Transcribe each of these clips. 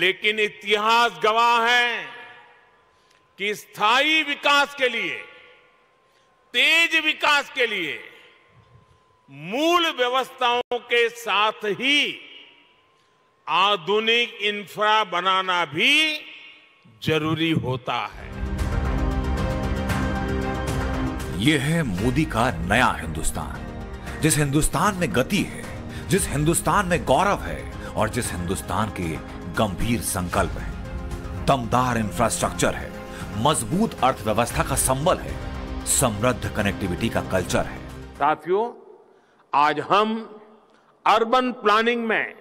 लेकिन इतिहास गवाह है कि स्थायी विकास के लिए, तेज विकास के लिए, मूल व्यवस्थाओं के साथ ही आधुनिक इंफ्रा बनाना भी ज़रूरी होता है। ये है मोदी का नया हिंदुस्तान, जिस हिंदुस्तान में गति है, जिस हिंदुस्तान में गौरव है और जिस हिंदुस्तान के गंभीर संकल्प है। दमदार इंफ्रास्ट्रक्चर है। मज़बूत अर्थव्यवस्था का संबल है। समृद्ध कनेक्टिविटी का कल्चर है। साथियों, आज हम अर्बन प्लानिंग में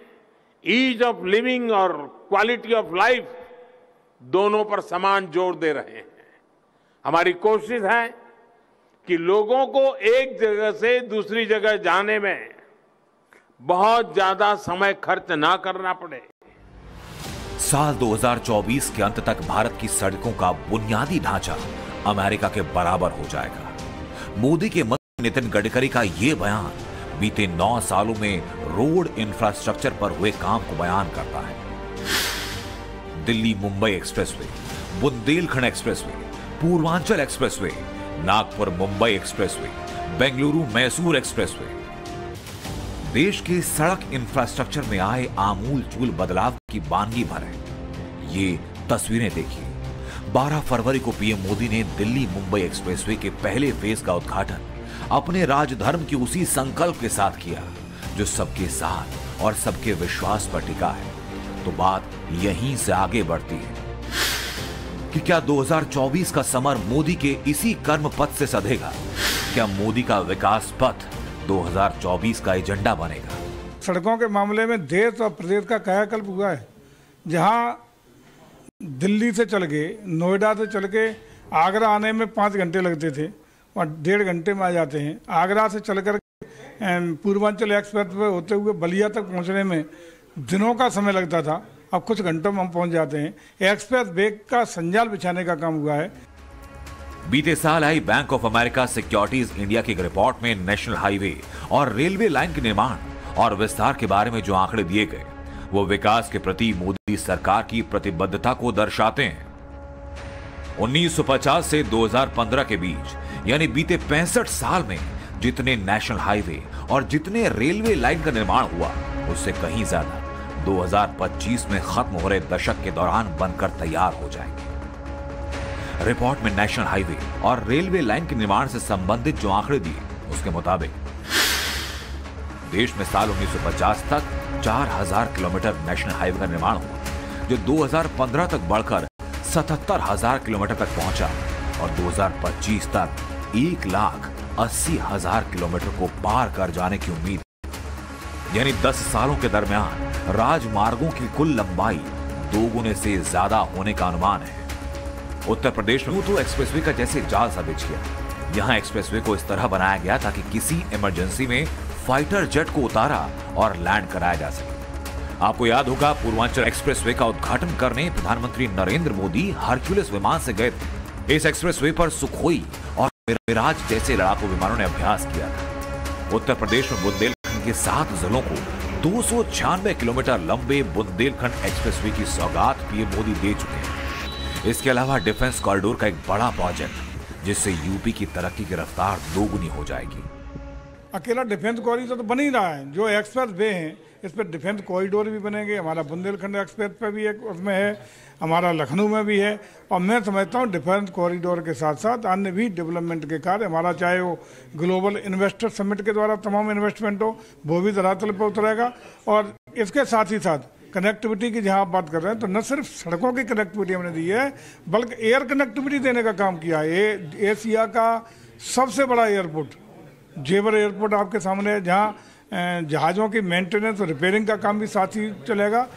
ईज ऑफ़ लिविंग और क्वालिटी ऑफ़ लाइफ दोनों पर समान ज़ोर दे रहे हैं। हमारी कोशिश है कि लोगों को एक जगह से दूसरी जगह जाने में बहुत ज़्यादा समय खर्च ना करना पड़े। साल 2024 के अंत तक भारत की सड़कों का बुनियादी ढांचा अमेरिका के बराबर हो जाएगा। मोदी के मंत्री नितिन गडकरी का यह बयान बीते नौ सालों में रोड इंफ्रास्ट्रक्चर पर हुए काम को बयान करता है। Delhi Mumbai expressway, Bundelkhand expressway, Purvanchal expressway, Nagpur Mumbai expressway, Bengaluru Mysore expressway देश के सड़क इंफ्रास्ट्रक्चर में आए आमूल चूल बदलाव की बानगी भर है। ये तस्वीरें देखिए। 12 फरवरी को पीएम मोदी ने दिल्ली मुंबई एक्सप्रेसवे के पहले फ़ेज़ का उद्घाटन अपने राजधर्म के उसी संकल्प के साथ किया, जो सबके साथ और सबके विश्वास पर टिका है। तो बात यहीं से आगे बढ़ती है कि क्या 2024 का समर मोदी के इसी कर्म पथ से सधेगा? क्या मोदी का विकास पथ 2024 का एजेंडा बनेगा। सड़कों के मामले में देश और प्रदेश का कायाकल्प हुआ है। जहाँ दिल्ली से चल के नोएडा से चल के आगरा आने में पाँच घंटे लगते थे और डेढ़ घंटे में आ जाते हैं। आगरा से चलकर पूर्वांचल एक्सप्रेस वे होते हुए बलिया तक पहुँचने में दिनों का समय लगता था। अब कुछ घंटों में हम पहुँच जाते हैं। एक्सप्रेस वे का संजाल बिछाने का काम हुआ है। बीते साल आई bank of America securities India की एक रिपोर्ट में नेशनल हाईवे और रेलवे लाइन के निर्माण और विस्तार के बारे में जो आंकड़े दिए गए, वो विकास के प्रति मोदी सरकार की प्रतिबद्धता को दर्शाते हैं। 1950 से 2015 के बीच, यानी बीते पैंसठ साल में, जितने नेशनल हाईवे और जितने रेलवे लाइन का निर्माण हुआ, उससे कहीं ज़्यादा 2025 में खत्म हो रहे दशक के दौरान बनकर तैयार हो जाएँगे। रिपोर्ट में नेशनल हाईवे और रेलवे लाइन के निर्माण से संबंधित जो आंकड़े दिए, उसके मुताबिक देश में साल 1950 तक 4000 किलोमीटर नेशनल हाईवे का निर्माण हुआ, जो 2015 तक बढ़कर सतहत्तर हज़ार किलोमीटर तक पहुँचा और 2025 तक एक लाख अस्सी हज़ार किलोमीटर को पार कर जाने की उम्मीद। यानी 10 सालों के दरमियान राजमार्गों की कुल लंबाई दोगुने से ज़्यादा होने का अनुमान है। उत्तर प्रदेश में तो एक्सप्रेसवे का जैसे जाल सा बिछ गया। यहाँ एक्सप्रेसवे को इस तरह बनाया गया ताकि किसी इमरजेंसी में फाइटर जेट को उतारा और लैंड कराया जा सके। आपको याद होगा, पूर्वांचल एक्सप्रेसवे का उद्घाटन करने प्रधानमंत्री नरेंद्र मोदी हरक्यूलिस विमान से गए थे। इस एक्सप्रेसवे पर सुखोई और मिराज जैसे लड़ाकू विमानों ने अभ्यास किया था। उत्तर प्रदेश में बुंदेलखंड के सात जिलों को दो सौ छियानबे किलोमीटर लंबे बुंदेलखंड एक्सप्रेसवे की सौगात पीएम मोदी दे चुके हैं। इसके अलावा डिफेंस कॉरिडोर का एक बड़ा प्रोजेक्ट, जिससे यूपी की तरक्की की रफ्तार दोगुनी हो जाएगी। अकेला डिफेंस कॉरिडोर तो बन ही रहा है। जो एक्सप्रेस वे हैं, इस पर डिफेंस कॉरिडोर भी बनेंगे, हमारा बुंदेलखंड एक्सप्रेस पे भी एक उसमें है, हमारा लखनऊ में भी है। और मैं समझता हूँ डिफेंस कॉरिडोर के साथ साथ अन्य भी डेवलपमेंट के कार्य, हमारा चाहे वो ग्लोबल इन्वेस्टर समिट के द्वारा तमाम इन्वेस्टमेंट हो, वो भी धरातल पर उतरेगा। और इसके साथ ही साथ कनेक्टिविटी की जहाँ आप बात कर रहे हैं तो न सिर्फ़ सड़कों की कनेक्टिविटी हमने दी है, बल्कि एयर कनेक्टिविटी देने का काम किया है। एशिया का सबसे बड़ा एयरपोर्ट जेवर एयरपोर्ट आपके सामने है, जहाँ जहाज़ों की मेंटेनेंस और रिपेयरिंग का काम भी साथ ही चलेगा।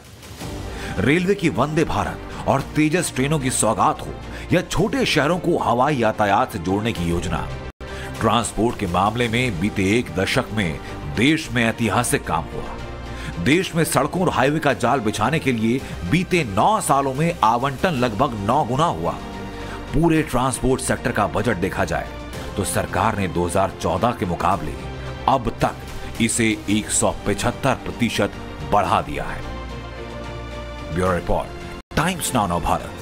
रेलवे की वंदे भारत और तेजस ट्रेनों की सौगात हो, या छोटे शहरों को हवाई यातायात से जोड़ने की योजना। ट्रांसपोर्ट के मामले में बीते एक दशक में देश में ऐतिहासिक काम हुआ। देश में सड़कों और हाईवे का जाल बिछाने के लिए बीते नौ सालों में आवंटन लगभग नौ गुना हुआ। पूरे ट्रांसपोर्ट सेक्टर का बजट देखा जाए तो सरकार ने 2014 के मुकाबले अब तक इसे एक सौ पचहत्तर प्रतिशत बढ़ा दिया है। Bureau report, Times Now Bharat.